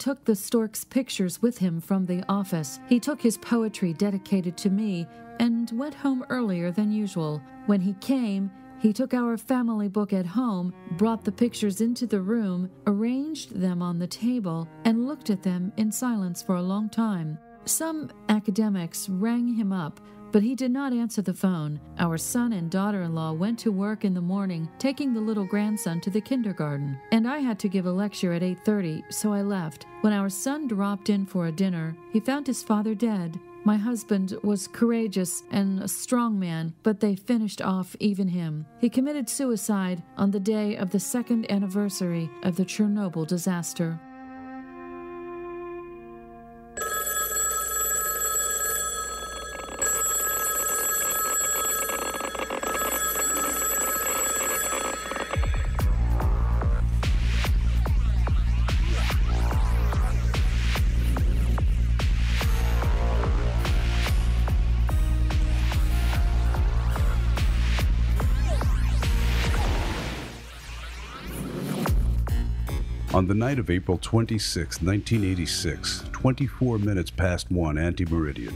took the stork's pictures with him from the office. He took his poetry dedicated to me and went home earlier than usual. When he came, he took our family book at home, brought the pictures into the room, arranged them on the table, and looked at them in silence for a long time. Some academics rang him up, but he did not answer the phone. Our son and daughter in law went to work in the morning, taking the little grandson to the kindergarten. And I had to give a lecture at 8:30, so I left. When our son dropped in for a dinner, he found his father dead. My husband was courageous and a strong man, but they finished off even him. He committed suicide on the day of the second anniversary of the Chernobyl disaster. On the night of April 26, 1986, 24 minutes past 1 anti-meridian,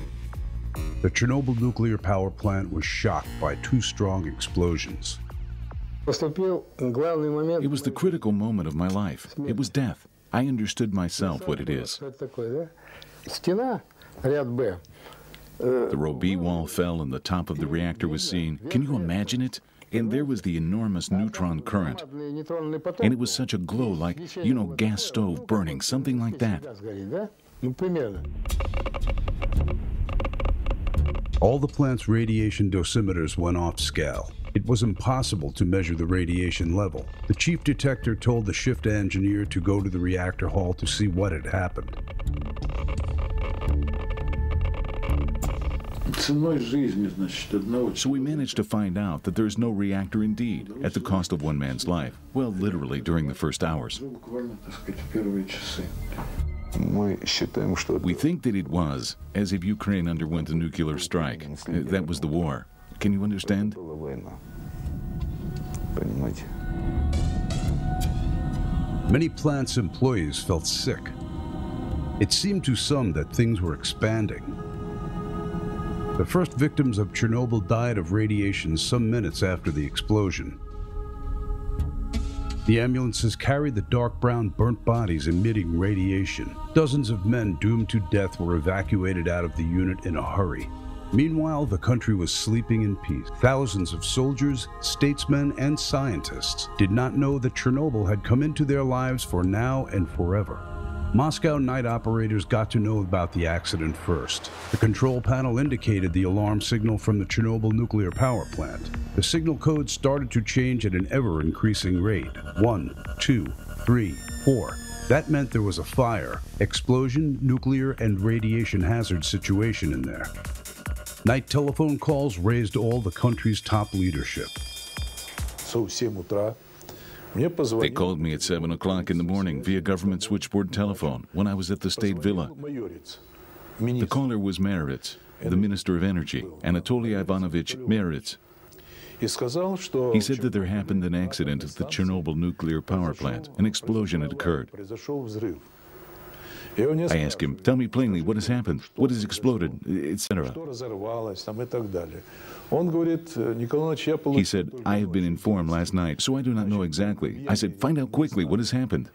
the Chernobyl nuclear power plant was shocked by two strong explosions. It was the critical moment of my life. It was death. I understood myself what it is. The row B wall fell and the top of the reactor was seen. Can you imagine it? And there was the enormous neutron current. And it was such a glow, like, you know, gas stove burning, something like that. All the plant's radiation dosimeters went off scale. It was impossible to measure the radiation level. The chief detector told the shift engineer to go to the reactor hall to see what had happened. So we managed to find out that there's no reactor indeed, at the cost of one man's life. Well, literally during the first hours. We think that it was as if Ukraine underwent a nuclear strike. That was the war. Can you understand? Many plant's employees felt sick. It seemed to some that things were expanding. The first victims of Chernobyl died of radiation some minutes after the explosion. The ambulances carried the dark brown burnt bodies emitting radiation. Dozens of men doomed to death were evacuated out of the unit in a hurry. Meanwhile, the country was sleeping in peace. Thousands of soldiers, statesmen, and scientists did not know that Chernobyl had come into their lives for now and forever. Moscow night operators got to know about the accident first. The control panel indicated the alarm signal from the Chernobyl nuclear power plant. The signal code started to change at an ever increasing rate one, two, three, four. That meant there was a fire, explosion, nuclear, and radiation hazard situation in there. Night telephone calls raised all the country's top leadership. They called me at 7 o'clock in the morning via government switchboard telephone when I was at the state villa. The caller was Mayorets, the Minister of Energy, Anatoly Ivanovich Mayorets. He said that there happened an accident at the Chernobyl nuclear power plant. An explosion had occurred. I asked him, Tell me plainly what has happened, what has exploded, etc. He said, I have been informed last night, so I do not know exactly. I said, Find out quickly what has happened.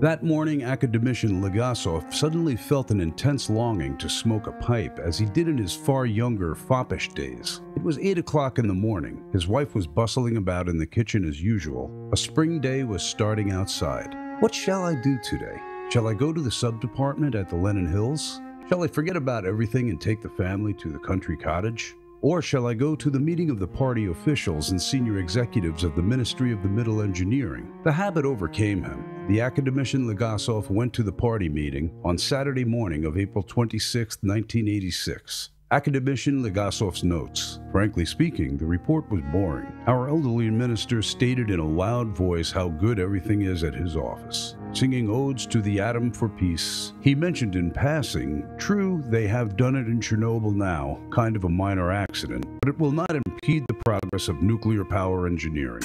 That morning, academician Legasov suddenly felt an intense longing to smoke a pipe, as he did in his far younger, foppish days. It was 8 o'clock in the morning. His wife was bustling about in the kitchen as usual. A spring day was starting outside. What shall I do today? Shall I go to the sub department at the Lenin Hills? Shall I forget about everything and take the family to the country cottage? Or shall I go to the meeting of the party officials and senior executives of the Ministry of the Middle Engineering? The habit overcame him. The academician Legasov went to the party meeting on Saturday morning of April 26, 1986. Academician Legasov's notes. Frankly speaking, the report was boring. Our elderly minister stated in a loud voice how good everything is at his office, singing odes to the atom for peace. He mentioned in passing, true, they have done it in Chernobyl now, kind of a minor accident, but it will not impede the progress of nuclear power engineering.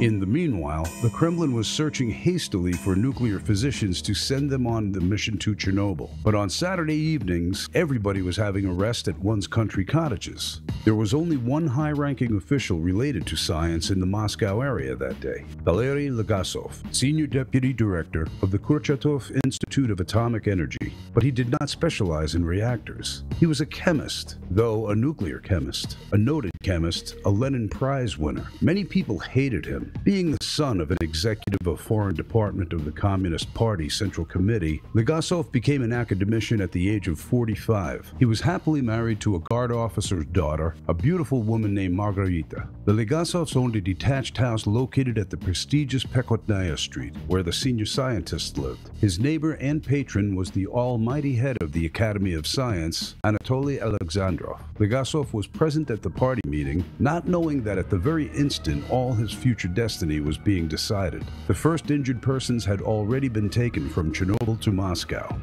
In the meanwhile, the Kremlin was searching hastily for nuclear physicians to send them on the mission to Chernobyl. But on Saturday evenings, everybody was having a rest at one's country cottages. There was only one high ranking official related to science in the Moscow area that day Valery Legasov, Senior Deputy Director of the Kurchatov Institute of Atomic Energy. But he did not specialize in reactors. He was a chemist, though a nuclear chemist, a noted chemist, a Lenin Prize winner. Many people hated him. Being the son of an executive of Foreign Department of the Communist Party Central Committee, Legasov became an academician at the age of 45. He was happily married to a guard officer's daughter, a beautiful woman named Margarita. The Legasovs owned a detached house located at the prestigious Pekhotnaya Street, where the senior scientist lived. His neighbor and patron was the almighty head of the Academy of Science, Anatoly Alexandrov. Legasov was present at the party meeting, not knowing that at the very instant all his future destiny was being decided. The first injured persons had already been taken from Chernobyl to Moscow.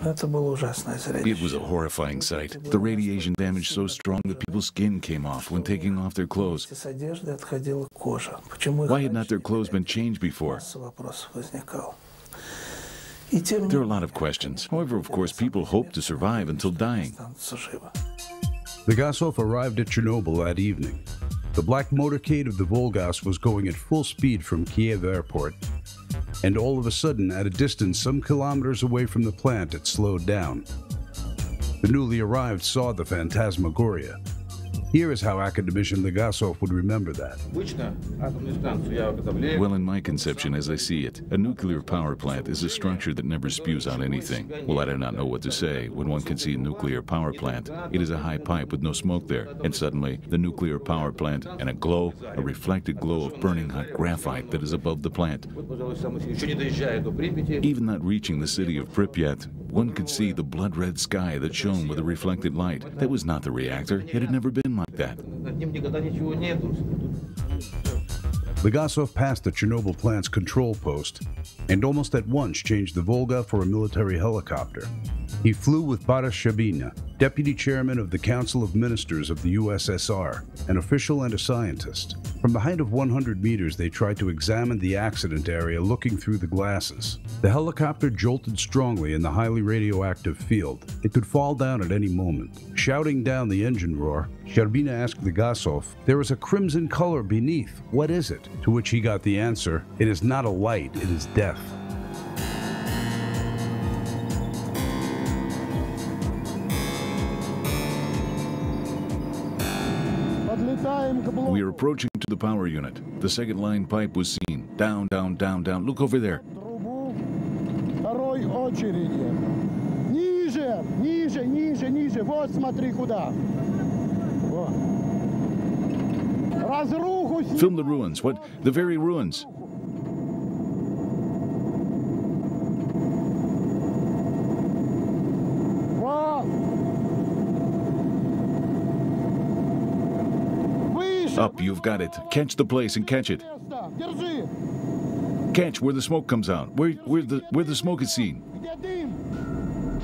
It was a horrifying sight. The radiation damage so strong that people's skin came off when taking off their clothes. Why had not their clothes been changed before? There are a lot of questions. However, of course, people hope to survive until dying. Legasov arrived at Chernobyl that evening. The black motorcade of the Volgas was going at full speed from Kiev airport, and all of a sudden, at a distance some kilometers away from the plant, it slowed down. The newly arrived saw the phantasmagoria here is how academician Legasov would remember that. Well, in my conception, as I see it, a nuclear power plant is a structure that never spews out anything. Well, I do not know what to say. When one can see a nuclear power plant, it is a high pipe with no smoke there. And suddenly, the nuclear power plant and a glow, a reflected glow of burning hot graphite that is above the plant. Even not reaching the city of Pripyat, one could see the blood red sky that shone with a reflected light. That was not the reactor. It had never been like that. Legasov passed the Chernobyl plant's control post and almost at once changed the Volga for a military helicopter. He flew with Boris Sherbina, deputy chairman of the Council of Ministers of the USSR, an official and a scientist. From the height of 100 meters, they tried to examine the accident area looking through the glasses. The helicopter jolted strongly in the highly radioactive field. It could fall down at any moment. Shouting down the engine roar, Sherbina asked Legasov, There is a crimson color beneath. What is it? To which he got the answer, It is not a light, it is death. approaching to the power unit. The second line pipe was seen. Down, down, down, down. Look over there. Ниже, ниже, ниже, ниже. Вот смотри куда. Film the ruins. What? The very ruins. Up, you've got it. Catch the place and catch it. Catch where the smoke comes out, where, where, the, where the smoke is seen.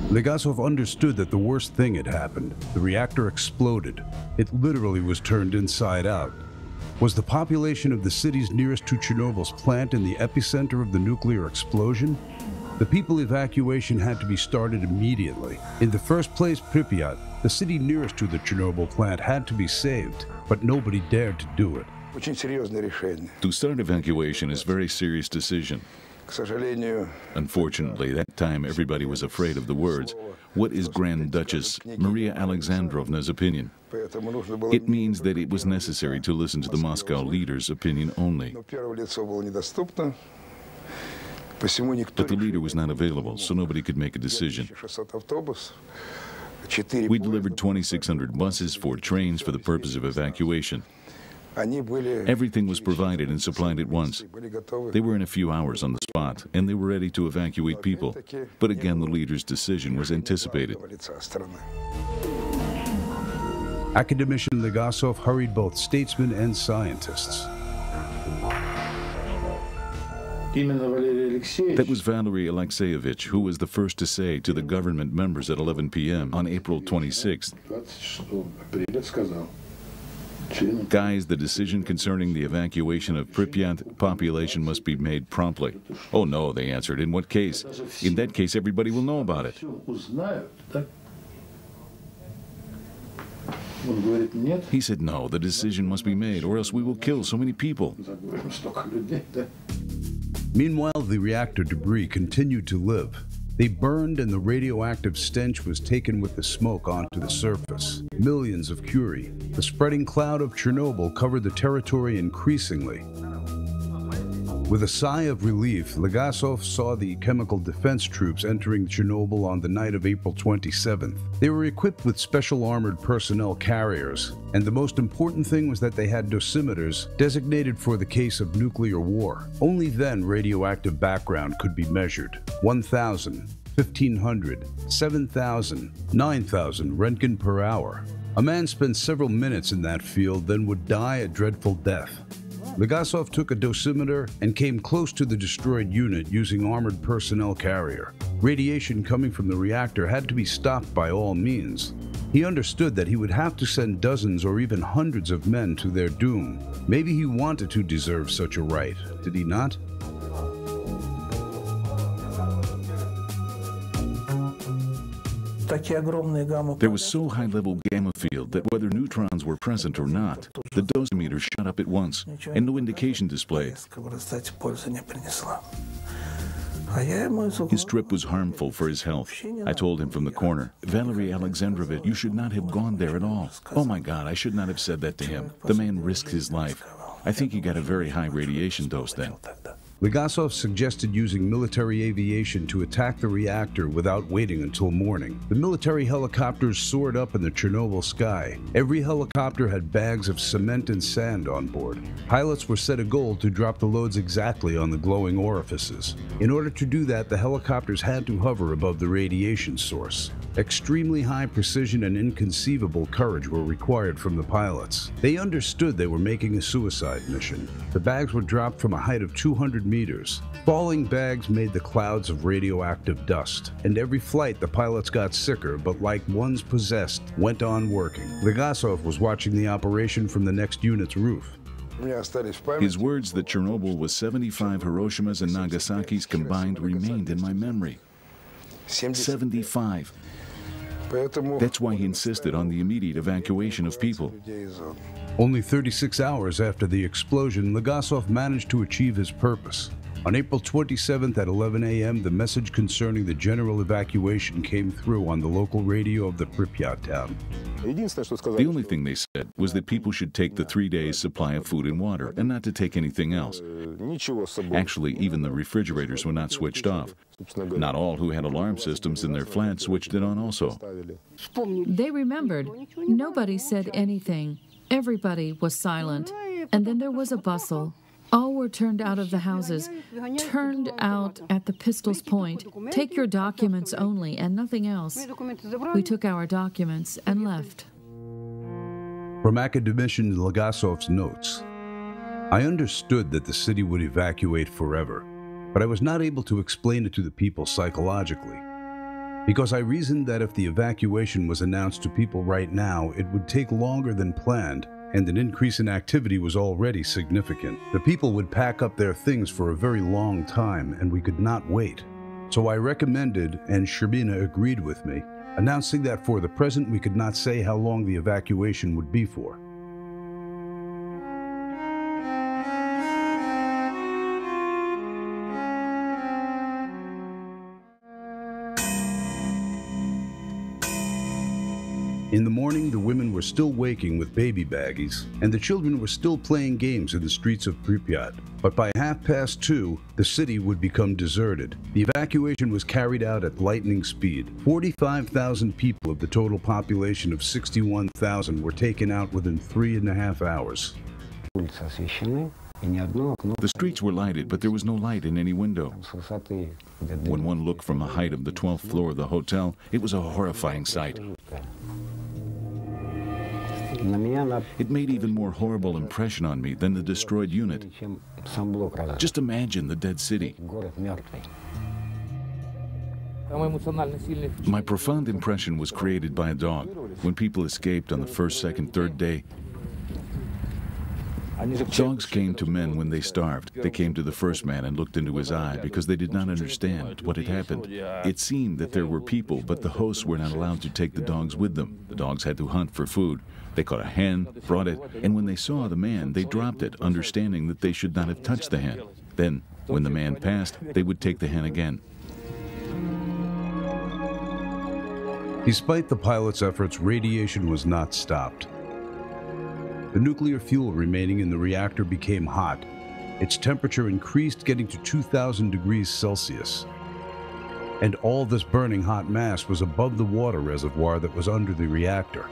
Legasov understood that the worst thing had happened. The reactor exploded. It literally was turned inside out. Was the population of the cities nearest to Chernobyl's plant in the epicenter of the nuclear explosion? The people evacuation had to be started immediately. In the first place, Pripyat, the city nearest to the Chernobyl plant, had to be saved but nobody dared to do it. To start evacuation is a very serious decision. Unfortunately, that time everybody was afraid of the words. What is Grand Duchess Maria Alexandrovna's opinion? It means that it was necessary to listen to the Moscow leader's opinion only. But the leader was not available, so nobody could make a decision. We delivered 2,600 buses, four trains for the purpose of evacuation. Everything was provided and supplied at once. They were in a few hours on the spot, and they were ready to evacuate people. But again, the leader's decision was anticipated. Academician Legasov hurried both statesmen and scientists. That was Valery Alexeyevich, who was the first to say to the government members at 11 p.m. on April 26th Guys, the decision concerning the evacuation of Pripyat population must be made promptly. Oh no, they answered. In what case? In that case, everybody will know about it. He said, no, the decision must be made, or else we will kill so many people. Meanwhile, the reactor debris continued to live. They burned and the radioactive stench was taken with the smoke onto the surface. Millions of Curie. The spreading cloud of Chernobyl covered the territory increasingly. With a sigh of relief, Legasov saw the chemical defense troops entering Chernobyl on the night of April 27th. They were equipped with special armored personnel carriers, and the most important thing was that they had dosimeters designated for the case of nuclear war. Only then radioactive background could be measured. 1,000, 1,500, 7,000, 9,000 Roentgen per hour. A man spent several minutes in that field, then would die a dreadful death. Legasov took a dosimeter and came close to the destroyed unit using armored personnel carrier. Radiation coming from the reactor had to be stopped by all means. He understood that he would have to send dozens or even hundreds of men to their doom. Maybe he wanted to deserve such a right, did he not? There was so high-level gamma field that whether neutrons were present or not, the dosimeter shut up at once, and no indication display. His trip was harmful for his health. I told him from the corner, Valery Alexandrovich, you should not have gone there at all. Oh my God, I should not have said that to him. The man risked his life. I think he got a very high radiation dose then. Legasov suggested using military aviation to attack the reactor without waiting until morning. The military helicopters soared up in the Chernobyl sky. Every helicopter had bags of cement and sand on board. Pilots were set a goal to drop the loads exactly on the glowing orifices. In order to do that, the helicopters had to hover above the radiation source. Extremely high precision and inconceivable courage were required from the pilots. They understood they were making a suicide mission. The bags were dropped from a height of 200 meters. Falling bags made the clouds of radioactive dust, and every flight the pilots got sicker, but like ones possessed, went on working. Legasov was watching the operation from the next unit's roof. His words that Chernobyl was 75 Hiroshimas and Nagasaki's combined remained in my memory. 75. That's why he insisted on the immediate evacuation of people. Only 36 hours after the explosion, Legasov managed to achieve his purpose. On April 27th at 11 a.m., the message concerning the general evacuation came through on the local radio of the Pripyat town. The only thing they said was that people should take the three days' supply of food and water and not to take anything else. Actually, even the refrigerators were not switched off. Not all who had alarm systems in their flats switched it on also. They remembered. Nobody said anything. Everybody was silent. And then there was a bustle. All were turned out of the houses, turned out at the pistol's point. Take your documents only and nothing else. We took our documents and left. From academician Legasov's notes, I understood that the city would evacuate forever, but I was not able to explain it to the people psychologically. Because I reasoned that if the evacuation was announced to people right now, it would take longer than planned and an increase in activity was already significant. The people would pack up their things for a very long time, and we could not wait. So I recommended, and Sherbina agreed with me, announcing that for the present we could not say how long the evacuation would be for. In the morning, the women were still waking with baby baggies, and the children were still playing games in the streets of Pripyat. But by half past two, the city would become deserted. The evacuation was carried out at lightning speed. 45,000 people of the total population of 61,000 were taken out within three and a half hours. The streets were lighted, but there was no light in any window. When one looked from the height of the 12th floor of the hotel, it was a horrifying sight. It made even more horrible impression on me than the destroyed unit. Just imagine the dead city. My profound impression was created by a dog. When people escaped on the first, second, third day, Dogs came to men when they starved. They came to the first man and looked into his eye because they did not understand what had happened. It seemed that there were people, but the hosts were not allowed to take the dogs with them. The dogs had to hunt for food. They caught a hen, brought it, and when they saw the man, they dropped it, understanding that they should not have touched the hen. Then, when the man passed, they would take the hen again. Despite the pilot's efforts, radiation was not stopped. The nuclear fuel remaining in the reactor became hot. Its temperature increased, getting to 2,000 degrees Celsius. And all this burning hot mass was above the water reservoir that was under the reactor.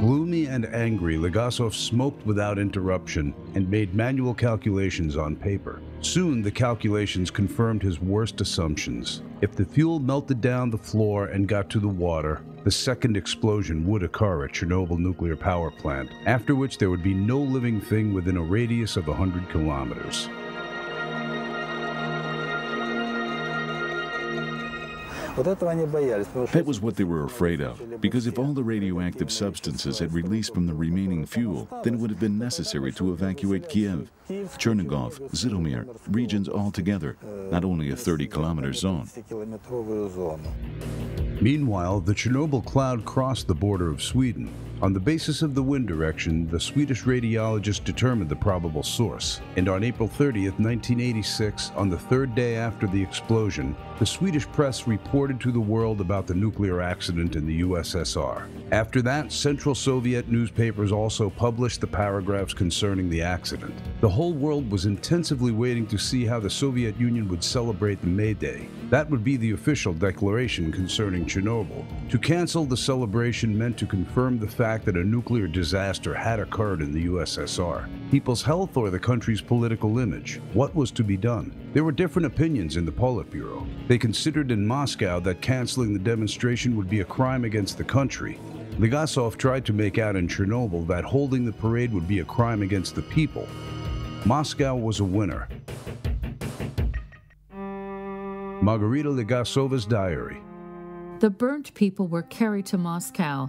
Gloomy and angry, Legasov smoked without interruption and made manual calculations on paper. Soon, the calculations confirmed his worst assumptions. If the fuel melted down the floor and got to the water, the second explosion would occur at Chernobyl nuclear power plant, after which there would be no living thing within a radius of 100 kilometers. That was what they were afraid of, because if all the radioactive substances had released from the remaining fuel, then it would have been necessary to evacuate Kiev, Chernigov, Zhytomyr, regions altogether, not only a 30 kilometer zone. Meanwhile, the Chernobyl cloud crossed the border of Sweden. On the basis of the wind direction, the Swedish radiologist determined the probable source. And on April 30th, 1986, on the third day after the explosion, the Swedish press reported to the world about the nuclear accident in the USSR. After that, Central Soviet newspapers also published the paragraphs concerning the accident. The whole world was intensively waiting to see how the Soviet Union would celebrate the May Day. That would be the official declaration concerning Chernobyl. To cancel the celebration meant to confirm the fact that a nuclear disaster had occurred in the USSR. People's health or the country's political image? What was to be done? There were different opinions in the Politburo. They considered in Moscow that canceling the demonstration would be a crime against the country. Legasov tried to make out in Chernobyl that holding the parade would be a crime against the people. Moscow was a winner. Margarita Legasova's diary. The burnt people were carried to Moscow,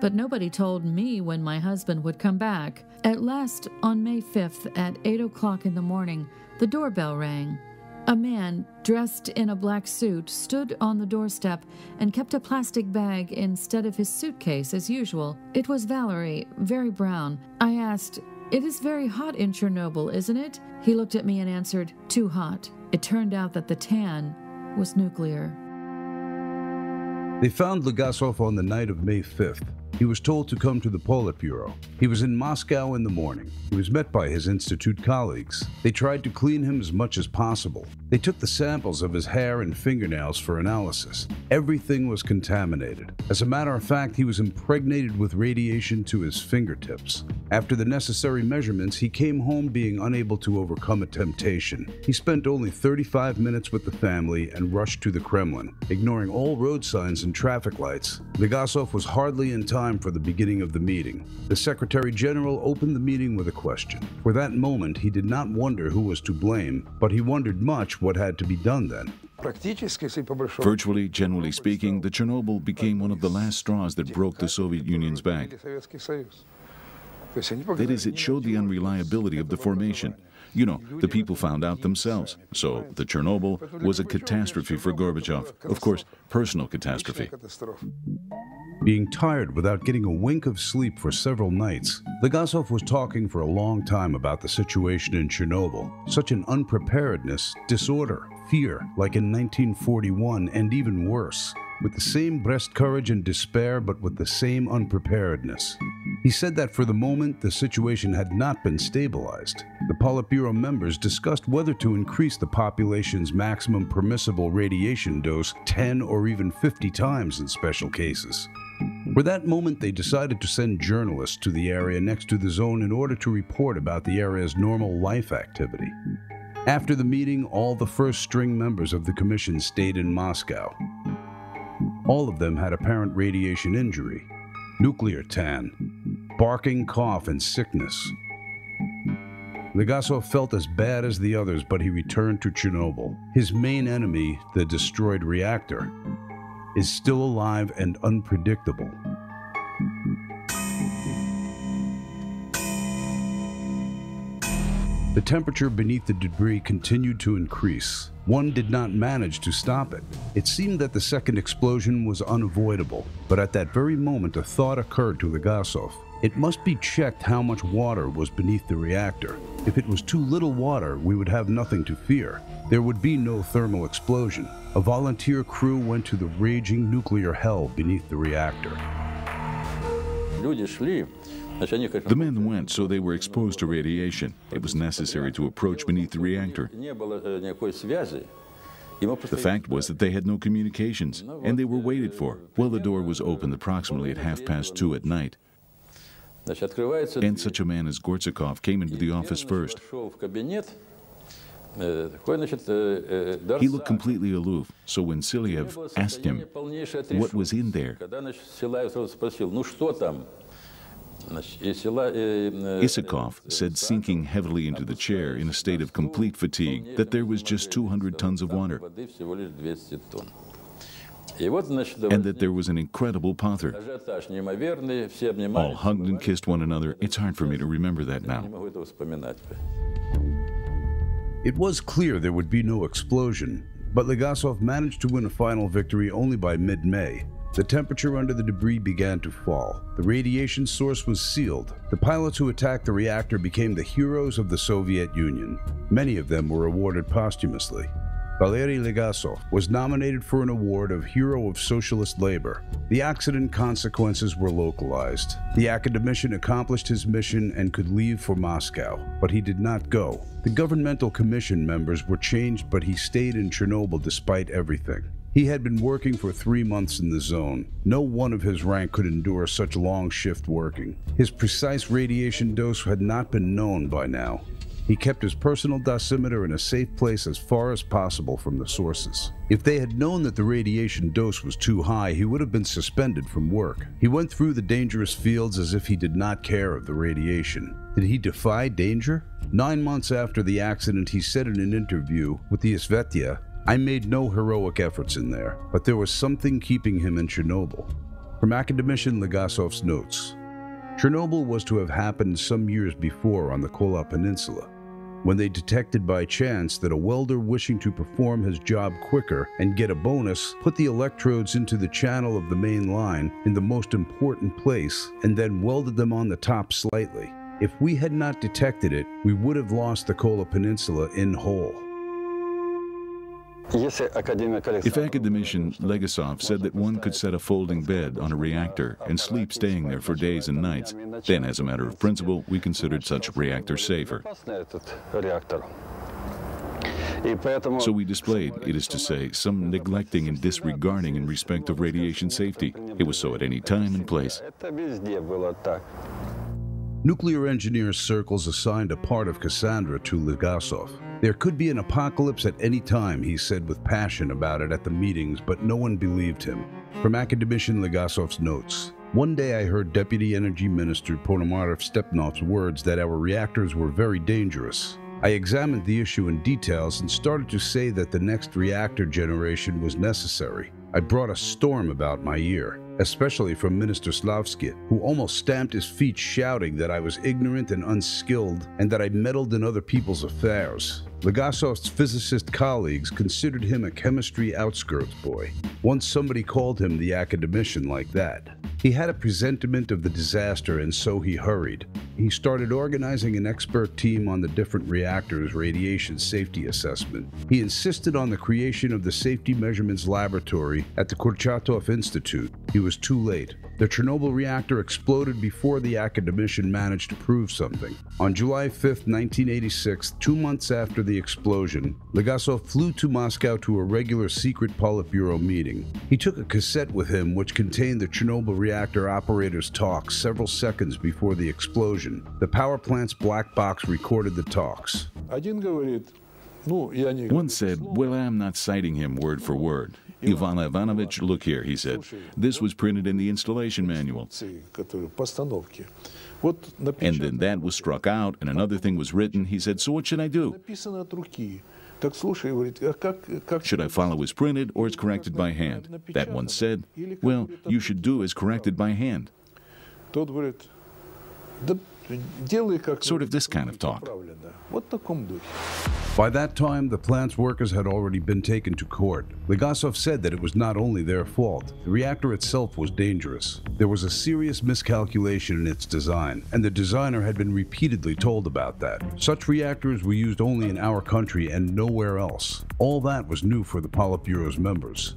but nobody told me when my husband would come back. At last, on May 5th at 8 o'clock in the morning, the doorbell rang. A man, dressed in a black suit, stood on the doorstep and kept a plastic bag instead of his suitcase as usual. It was Valerie, very brown. I asked, It is very hot in Chernobyl, isn't it? He looked at me and answered, Too hot. It turned out that the tan was nuclear. They found Legasov on the night of May 5th. He was told to come to the Politburo. He was in Moscow in the morning. He was met by his institute colleagues. They tried to clean him as much as possible. They took the samples of his hair and fingernails for analysis. Everything was contaminated. As a matter of fact, he was impregnated with radiation to his fingertips. After the necessary measurements, he came home being unable to overcome a temptation. He spent only 35 minutes with the family and rushed to the Kremlin, ignoring all road signs and traffic lights. Legasov was hardly in time time for the beginning of the meeting. The Secretary General opened the meeting with a question. For that moment, he did not wonder who was to blame, but he wondered much what had to be done then. Virtually, generally speaking, the Chernobyl became one of the last straws that broke the Soviet Union's back. That is, it showed the unreliability of the formation. You know, the people found out themselves. So the Chernobyl was a catastrophe for Gorbachev. Of course, personal catastrophe. Being tired without getting a wink of sleep for several nights, Legasov was talking for a long time about the situation in Chernobyl. Such an unpreparedness, disorder, fear, like in 1941, and even worse. With the same breast courage and despair, but with the same unpreparedness. He said that for the moment, the situation had not been stabilized. The Politburo members discussed whether to increase the population's maximum permissible radiation dose 10 or even 50 times in special cases. For that moment, they decided to send journalists to the area next to the zone in order to report about the area's normal life activity. After the meeting, all the first string members of the commission stayed in Moscow. All of them had apparent radiation injury, nuclear tan, barking cough, and sickness. Legasov felt as bad as the others, but he returned to Chernobyl. His main enemy, the destroyed reactor, is still alive and unpredictable. The temperature beneath the debris continued to increase. One did not manage to stop it. It seemed that the second explosion was unavoidable, but at that very moment a thought occurred to Legasov. It must be checked how much water was beneath the reactor. If it was too little water, we would have nothing to fear. There would be no thermal explosion. A volunteer crew went to the raging nuclear hell beneath the reactor. The men went so they were exposed to radiation. It was necessary to approach beneath the reactor. The fact was that they had no communications, and they were waited for. Well, the door was opened approximately at half past two at night. And such a man as Gortsakov came into the office first. He looked completely aloof, so when Siliev asked him what was in there, Isakov said, sinking heavily into the chair in a state of complete fatigue, that there was just 200 tons of water and that there was an incredible pother. All hugged and kissed one another. It's hard for me to remember that now. It was clear there would be no explosion, but Legasov managed to win a final victory only by mid May. The temperature under the debris began to fall. The radiation source was sealed. The pilots who attacked the reactor became the heroes of the Soviet Union. Many of them were awarded posthumously. Valery Legasov was nominated for an award of Hero of Socialist Labor. The accident consequences were localized. The academician accomplished his mission and could leave for Moscow, but he did not go. The governmental commission members were changed, but he stayed in Chernobyl despite everything. He had been working for three months in the zone. No one of his rank could endure such long shift working. His precise radiation dose had not been known by now. He kept his personal dosimeter in a safe place as far as possible from the sources. If they had known that the radiation dose was too high, he would have been suspended from work. He went through the dangerous fields as if he did not care of the radiation. Did he defy danger? Nine months after the accident, he said in an interview with the Izvestia, I made no heroic efforts in there, but there was something keeping him in Chernobyl. From academician Legasov's notes, Chernobyl was to have happened some years before on the Kola Peninsula when they detected by chance that a welder wishing to perform his job quicker and get a bonus put the electrodes into the channel of the main line in the most important place and then welded them on the top slightly. If we had not detected it, we would have lost the Kola Peninsula in whole. If academician Legasov said that one could set a folding bed on a reactor and sleep staying there for days and nights, then as a matter of principle, we considered such a reactor safer. So we displayed, it is to say, some neglecting and disregarding in respect of radiation safety. It was so at any time and place. Nuclear engineer circles assigned a part of Cassandra to Legasov. There could be an apocalypse at any time, he said with passion about it at the meetings, but no one believed him. From academician Legasov's notes, one day I heard Deputy Energy Minister Ponomarev Stepnoy's words that our reactors were very dangerous. I examined the issue in details and started to say that the next reactor generation was necessary. I brought a storm about my ear, especially from Minister Slavsky, who almost stamped his feet shouting that I was ignorant and unskilled and that I meddled in other people's affairs. Legasov's physicist colleagues considered him a chemistry outskirts boy. Once somebody called him the academician like that. He had a presentiment of the disaster and so he hurried. He started organizing an expert team on the different reactors' radiation safety assessment. He insisted on the creation of the Safety Measurements Laboratory at the Kurchatov Institute. He was too late. The Chernobyl reactor exploded before the academician managed to prove something. On July 5, 1986, two months after the explosion, Legasov flew to Moscow to a regular secret Politburo meeting. He took a cassette with him which contained the Chernobyl reactor operator's talk several seconds before the explosion. The power plant's black box recorded the talks. One said, Well, I'm not citing him word for word. Ivan Ivanovich, look here, he said. This was printed in the installation manual. And then that was struck out, and another thing was written. He said, So what should I do? Should I follow as printed or as corrected by hand? That one said, Well, you should do as corrected by hand. Sort of this kind of talk. By that time, the plant's workers had already been taken to court. Legasov said that it was not only their fault. The reactor itself was dangerous. There was a serious miscalculation in its design, and the designer had been repeatedly told about that. Such reactors were used only in our country and nowhere else. All that was new for the Politburo's members.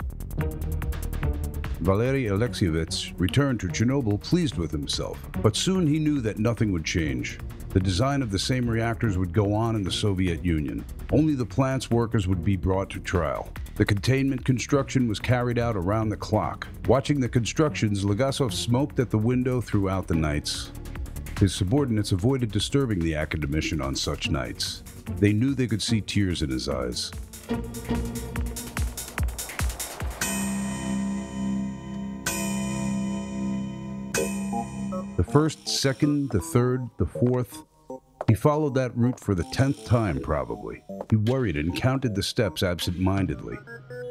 Valery Alexievich returned to Chernobyl pleased with himself, but soon he knew that nothing would change. The design of the same reactors would go on in the Soviet Union. Only the plant's workers would be brought to trial. The containment construction was carried out around the clock. Watching the constructions, Legasov smoked at the window throughout the nights. His subordinates avoided disturbing the academician on such nights. They knew they could see tears in his eyes. First, second, the third, the fourth. He followed that route for the tenth time, probably. He worried and counted the steps absent-mindedly.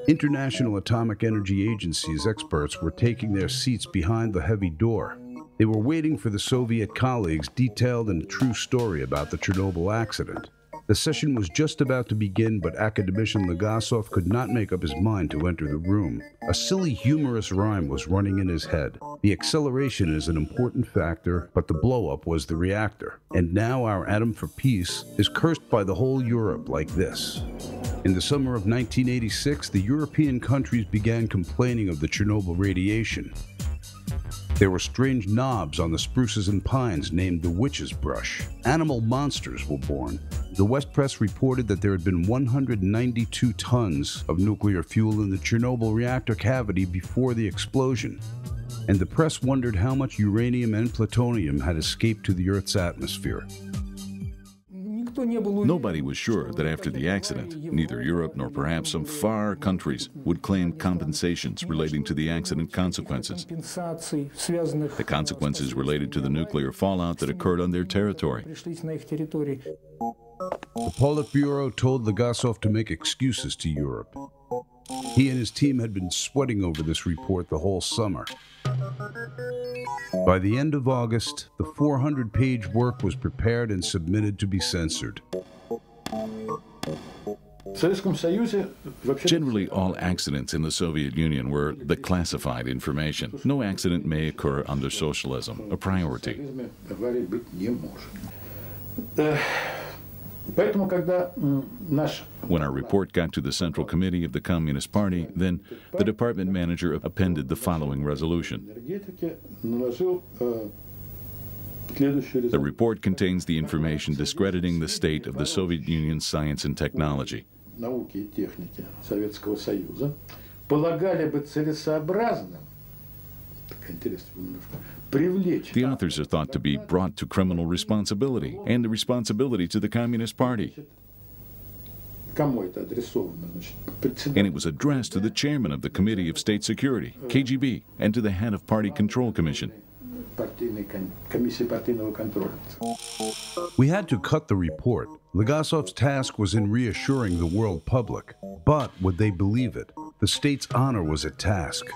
International Atomic Energy Agency's experts were taking their seats behind the heavy door. They were waiting for the Soviet colleagues' detailed and true story about the Chernobyl accident. The session was just about to begin, but academician Legasov could not make up his mind to enter the room. A silly, humorous rhyme was running in his head. The acceleration is an important factor, but the blowup was the reactor. And now our atom for peace is cursed by the whole Europe like this. In the summer of 1986, the European countries began complaining of the Chernobyl radiation. There were strange knobs on the spruces and pines named the witch's brush. Animal monsters were born. The West Press reported that there had been 192 tons of nuclear fuel in the Chernobyl reactor cavity before the explosion. And the press wondered how much uranium and plutonium had escaped to the Earth's atmosphere. Nobody was sure that after the accident, neither Europe nor perhaps some far countries would claim compensations relating to the accident consequences. The consequences related to the nuclear fallout that occurred on their territory. The Politburo told Legasov to make excuses to Europe. He and his team had been sweating over this report the whole summer. By the end of August, the 400 page work was prepared and submitted to be censored. Generally, all accidents in the Soviet Union were the classified information. No accident may occur under socialism, a priority. Uh, When our report got to the Central Committee of the Communist Party, then the department manager appended the following resolution. The report contains the information discrediting the state of the Soviet Union's science and technology. The authors are thought to be brought to criminal responsibility and the responsibility to the Communist Party. And it was addressed to the chairman of the Committee of State Security, KGB, and to the head of Party Control Commission. We had to cut the report. Legasov's task was in reassuring the world public. But would they believe it? The state's honor was at task.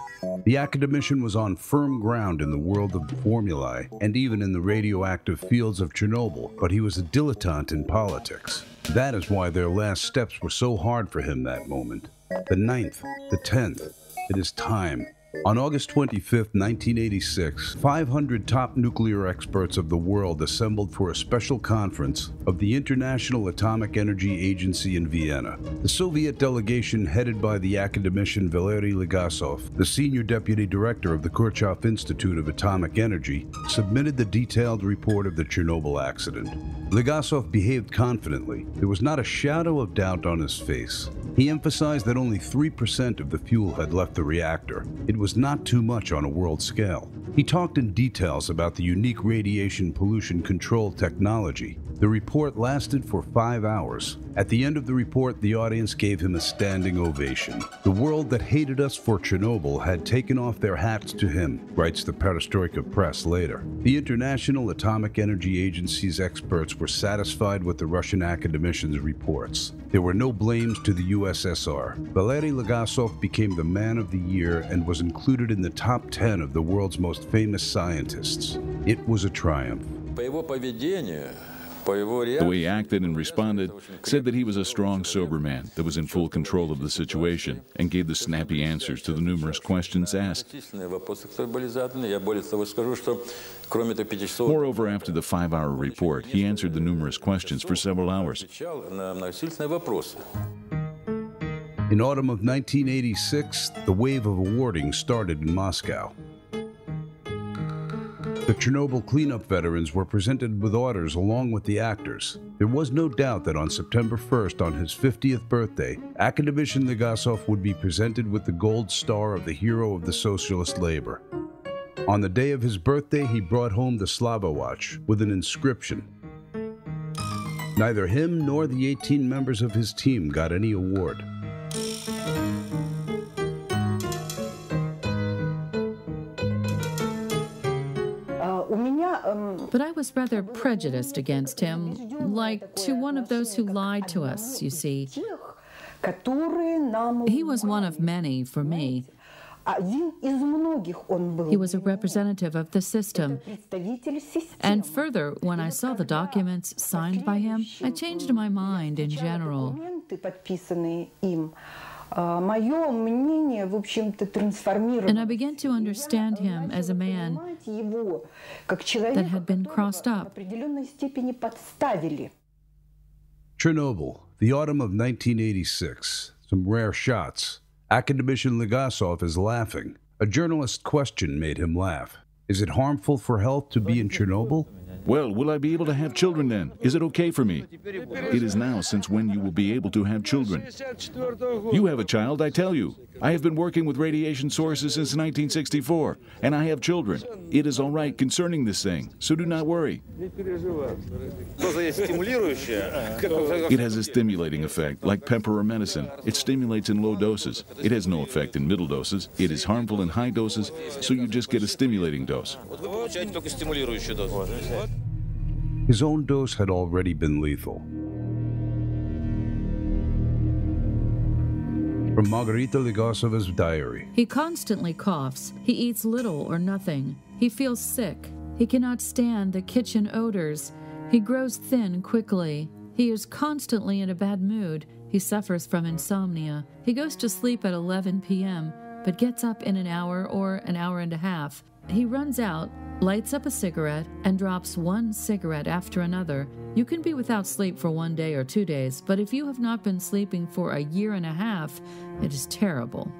The academician was on firm ground in the world of formulae and even in the radioactive fields of Chernobyl, but he was a dilettante in politics. That is why their last steps were so hard for him that moment. The ninth, the tenth, it is time. On August 25, 1986, 500 top nuclear experts of the world assembled for a special conference of the International Atomic Energy Agency in Vienna. The Soviet delegation, headed by the academician Valery Legasov, the senior deputy director of the Kurchatov Institute of Atomic Energy, submitted the detailed report of the Chernobyl accident. Legasov behaved confidently. There was not a shadow of doubt on his face. He emphasized that only 3% of the fuel had left the reactor. It was not too much on a world scale. He talked in details about the unique radiation pollution control technology. The report lasted for five hours. At the end of the report, the audience gave him a standing ovation. The world that hated us for Chernobyl had taken off their hats to him, writes the Perestroika Press later. The International Atomic Energy Agency's experts were satisfied with the Russian academician's reports. There were no blames to the USSR. Valery Legasov became the man of the year and was included in the top 10 of the world's most famous scientists. It was a triumph. The way he acted and responded said that he was a strong, sober man that was in full control of the situation and gave the snappy answers to the numerous questions asked. Moreover, after the five hour report, he answered the numerous questions for several hours. In autumn of 1986, the wave of awarding started in Moscow. The Chernobyl cleanup veterans were presented with orders along with the actors. There was no doubt that on September 1st, on his 50th birthday, Academician Legasov would be presented with the Gold Star of the Hero of the Socialist Labor. On the day of his birthday, he brought home the Slava Watch with an inscription. Neither him nor the 18 members of his team got any award. But I was rather prejudiced against him, like to one of those who lied to us, you see. He was one of many for me. He was a representative of the system. And further, when I saw the documents signed by him, I changed my mind in general. And I began to understand him as a man that had been crossed up. Chernobyl, the autumn of 1986. Some rare shots. Academician Legasov is laughing. A journalist's question made him laugh. Is it harmful for health to be in Chernobyl? Well, will I be able to have children then? Is it okay for me? It is now since when you will be able to have children. You have a child, I tell you. I have been working with radiation sources since 1964, and I have children. It is all right concerning this thing, so do not worry. It has a stimulating effect, like pepper or medicine. It stimulates in low doses. It has no effect in middle doses. It is harmful in high doses, so you just get a stimulating dose. His own dose had already been lethal. From Margarita Legasova's diary. He constantly coughs. He eats little or nothing. He feels sick. He cannot stand the kitchen odors. He grows thin quickly. He is constantly in a bad mood. He suffers from insomnia. He goes to sleep at 11 p.m., but gets up in an hour or an hour and a half. He runs out, lights up a cigarette, and drops one cigarette after another. You can be without sleep for one day or two days, but if you have not been sleeping for a year and a half, it is terrible.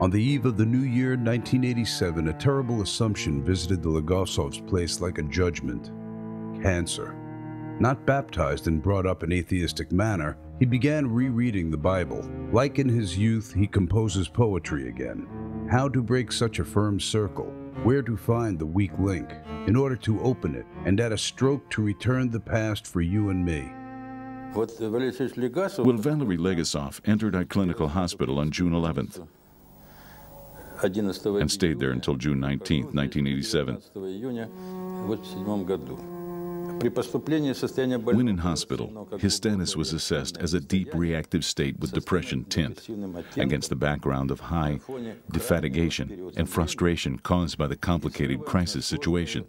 On the eve of the new year 1987, a terrible assumption visited the Legasov's place like a judgment cancer. Not baptized and brought up in atheistic manner, he began rereading the Bible. Like in his youth, he composes poetry again. How to break such a firm circle, where to find the weak link, in order to open it, and at a stroke to return the past for you and me. Well, Valery Legasov entered our clinical hospital on June 11th and stayed there until June 19, 1987. When in hospital, his status was assessed as a deep reactive state with depression tint, against the background of high defatigation and frustration caused by the complicated crisis situation.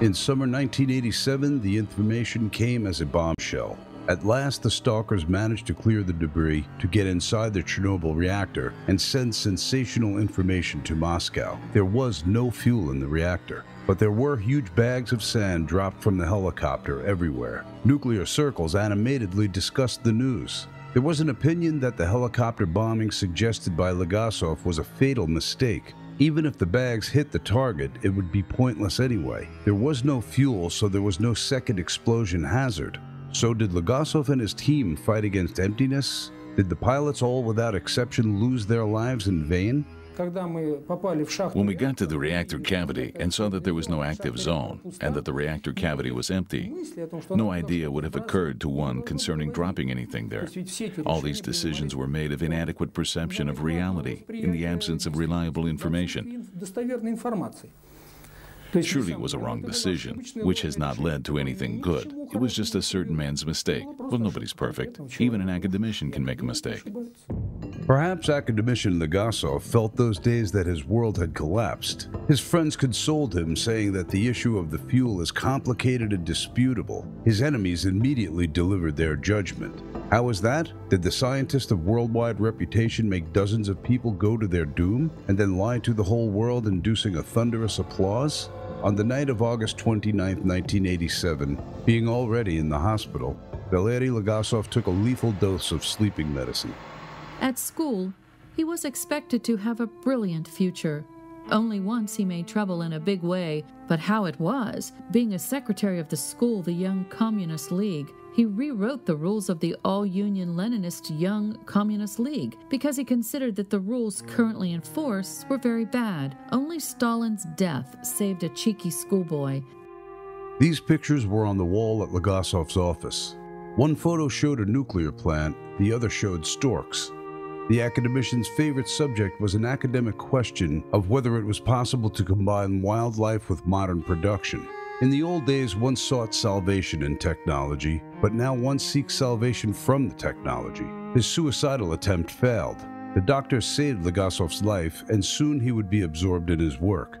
In summer 1987, the information came as a bombshell. At last, the stalkers managed to clear the debris to get inside the Chernobyl reactor and send sensational information to Moscow. There was no fuel in the reactor, but there were huge bags of sand dropped from the helicopter everywhere. Nuclear circles animatedly discussed the news. There was an opinion that the helicopter bombing suggested by Legasov was a fatal mistake. Even if the bags hit the target, it would be pointless anyway. There was no fuel, so there was no second explosion hazard. So did Legasov and his team fight against emptiness? Did the pilots all without exception lose their lives in vain? When we got to the reactor cavity and saw that there was no active zone and that the reactor cavity was empty, no idea would have occurred to one concerning dropping anything there. All these decisions were made of inadequate perception of reality in the absence of reliable information. It was a wrong decision, which has not led to anything good. It was just a certain man's mistake. Well, nobody's perfect. Even an academician can make a mistake. Perhaps academician Legasov felt those days that his world had collapsed. His friends consoled him, saying that the issue of the fuel is complicated and disputable. His enemies immediately delivered their judgment. How was that? Did the scientist of worldwide reputation make dozens of people go to their doom and then lie to the whole world, inducing a thunderous applause? On the night of August 29, 1987, being already in the hospital, Valery Legasov took a lethal dose of sleeping medicine. At school, he was expected to have a brilliant future. Only once he made trouble in a big way, but how it was, being a secretary of the school, the Young Communist League, he rewrote the rules of the All Union Leninist Young Communist League because he considered that the rules currently in force were very bad. Only Stalin's death saved a cheeky schoolboy. These pictures were on the wall at Legasov's office. One photo showed a nuclear plant, the other showed storks. The academician's favorite subject was an academic question of whether it was possible to combine wildlife with modern production. In the old days, one sought salvation in technology, but now one seeks salvation from the technology. His suicidal attempt failed. The doctor saved Legasov's life, and soon he would be absorbed in his work.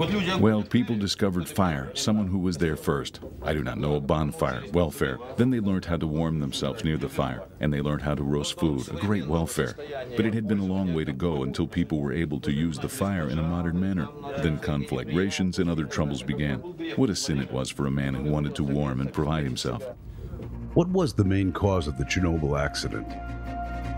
Well, people discovered fire, someone who was there first. I do not know, a bonfire, welfare. Then they learned how to warm themselves near the fire, and they learned how to roast food, a great welfare. But it had been a long way to go until people were able to use the fire in a modern manner. Then conflagrations and other troubles began. What a sin it was for a man who wanted to warm and provide himself. What was the main cause of the Chernobyl accident?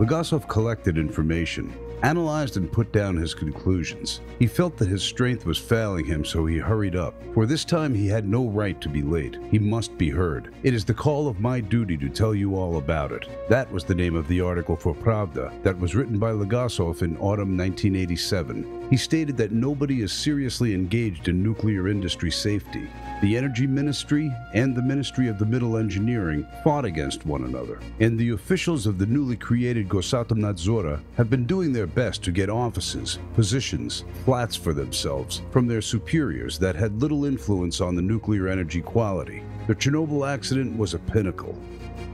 Legasov collected information, analyzed and put down his conclusions. He felt that his strength was failing him, so he hurried up. For this time he had no right to be late. He must be heard. It is the call of my duty to tell you all about it. That was the name of the article for Pravda that was written by Legasov in autumn 1987. He stated that nobody is seriously engaged in nuclear industry safety. The Energy Ministry and the Ministry of the Middle Engineering fought against one another, and the officials of the newly created Gosatomnadzora have been doing their best to get offices, positions, flats for themselves from their superiors that had little influence on the nuclear energy quality. The Chernobyl accident was a pinnacle,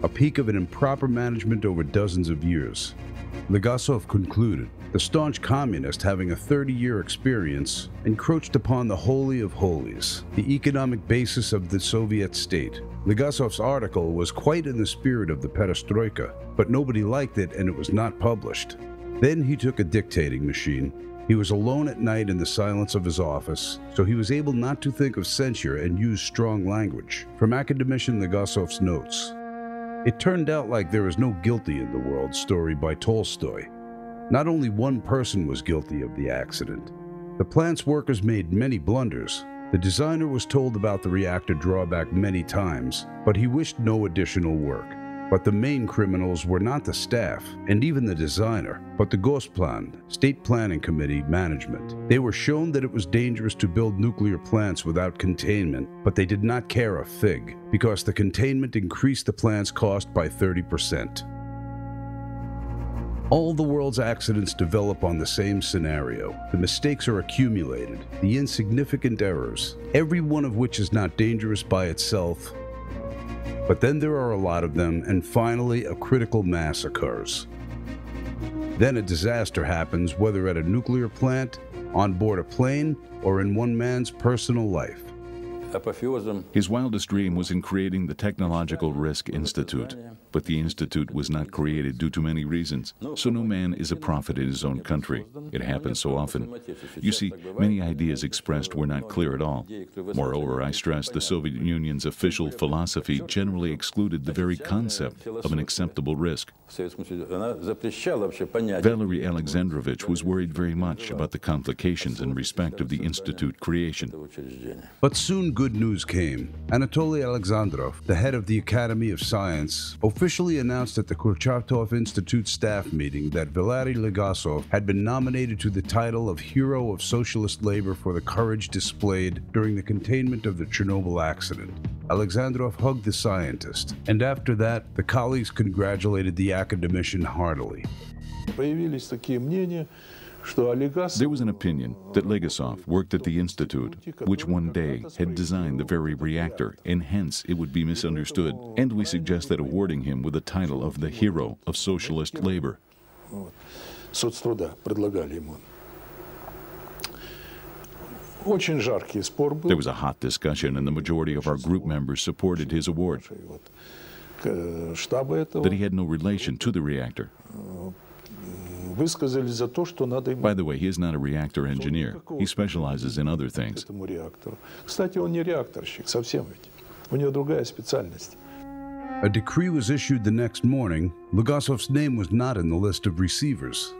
a peak of an improper management over dozens of years. Legasov concluded the staunch communist, having a 30 year experience, encroached upon the Holy of Holies, the economic basis of the Soviet state. Legasov's article was quite in the spirit of the perestroika, but nobody liked it and it was not published. Then he took a dictating machine. He was alone at night in the silence of his office, so he was able not to think of censure and use strong language. From academician Legasov's notes, it turned out like there is no guilty in the world story by Tolstoy. Not only one person was guilty of the accident. The plant's workers made many blunders. The designer was told about the reactor drawback many times, but he wished no additional work. But the main criminals were not the staff, and even the designer, but the Gosplan, State Planning Committee management. They were shown that it was dangerous to build nuclear plants without containment, but they did not care a fig, because the containment increased the plant's cost by 30%. All the world's accidents develop on the same scenario. The mistakes are accumulated, the insignificant errors, every one of which is not dangerous by itself. But then there are a lot of them, and finally a critical mass occurs. Then a disaster happens, whether at a nuclear plant, on board a plane, or in one man's personal life. His wildest dream was in creating the Technological Risk Institute. But the institute was not created due to many reasons, so no man is a prophet in his own country. It happens so often. You see, many ideas expressed were not clear at all. Moreover, I stress the Soviet Union's official philosophy generally excluded the very concept of an acceptable risk. Valery Alexandrovich was worried very much about the complications in respect of the institute creation. But soon good news came. Anatoly Alexandrov, the head of the Academy of Science, officially announced at the Kurchatov Institute staff meeting that Valery Legasov had been nominated to the title of Hero of Socialist Labor for the courage displayed during the containment of the Chernobyl accident. Alexandrov hugged the scientist, and after that, the colleagues congratulated the academician heartily. There was an opinion that Legasov worked at the Institute, which one day had designed the very reactor, and hence it would be misunderstood, and we suggested awarding him with the title of the Hero of Socialist Labor. There was a hot discussion, and the majority of our group members supported his award. That he had no relation to the reactor. By the way, he is not a reactor engineer. He specializes in other things. A decree was issued the next morning. Legasov's name was not in the list of receivers.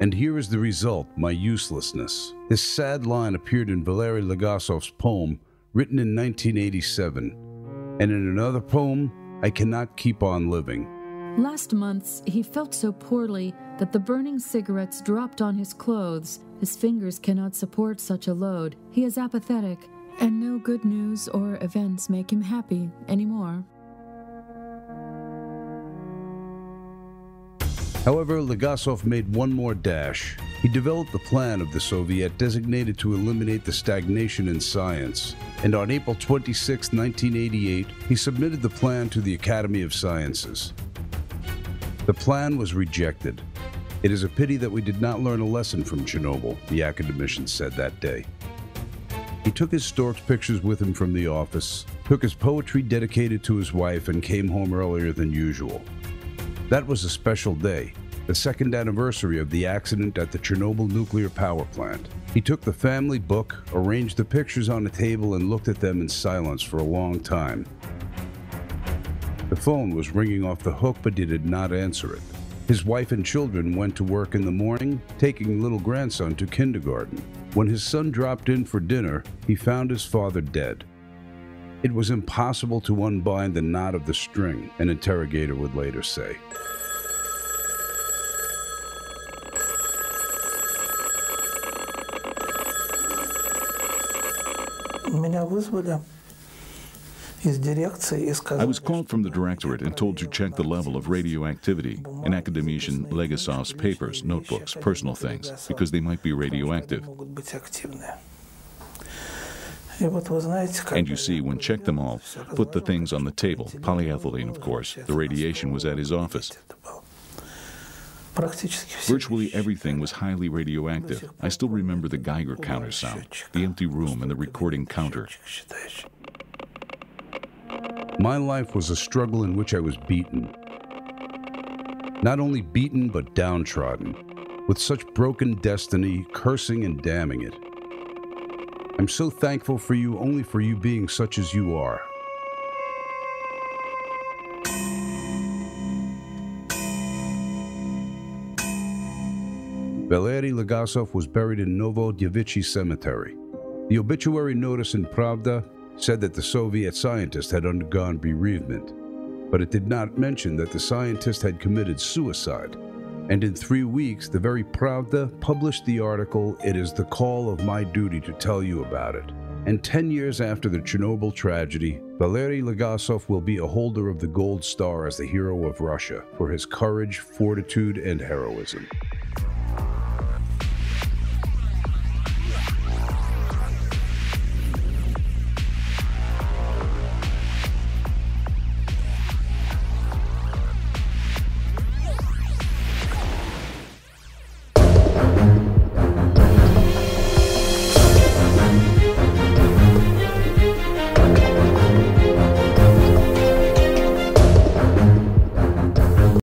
And here is the result my uselessness. This sad line appeared in Valery Legasov's poem, written in 1987. And in another poem, I cannot keep on living. Last months, he felt so poorly that the burning cigarettes dropped on his clothes. His fingers cannot support such a load. He is apathetic, and no good news or events make him happy anymore. However, Legasov made one more dash. He developed the plan of the Soviet designated to eliminate the stagnation in science. And on April 26, 1988, he submitted the plan to the Academy of Sciences. The plan was rejected. It is a pity that we did not learn a lesson from Chernobyl, the academician said that day. He took his stork's pictures with him from the office, took his poetry dedicated to his wife, and came home earlier than usual. That was a special day, the second anniversary of the accident at the Chernobyl nuclear power plant. He took the family book, arranged the pictures on a table, and looked at them in silence for a long time. The phone was ringing off the hook, but he did not answer it. His wife and children went to work in the morning, taking little grandson to kindergarten. When his son dropped in for dinner, he found his father dead. It was impossible to unbind the knot of the string, an interrogator would later say. I was called from the directorate and told to check the level of radioactivity in academician Legasov's papers, notebooks, personal things, because they might be radioactive. And you see, when checked them all, put the things on the table, polyethylene, of course. The radiation was at his office. Virtually everything was highly radioactive. I still remember the Geiger counter sound, the empty room, and the recording counter. My life was a struggle in which I was beaten. Not only beaten, but downtrodden, with such broken destiny, cursing and damning it. I'm so thankful for you only for you being such as you are. Valery Legasov was buried in Novodevichy Cemetery. The obituary notice in Pravda said that the Soviet scientist had undergone bereavement, but it did not mention that the scientist had committed suicide. And in three weeks, the very Pravda published the article, It is the Call of My Duty to Tell You About It. And 10 years after the Chernobyl tragedy, Valery Legasov will be a holder of the Gold Star as the hero of Russia for his courage, fortitude, and heroism.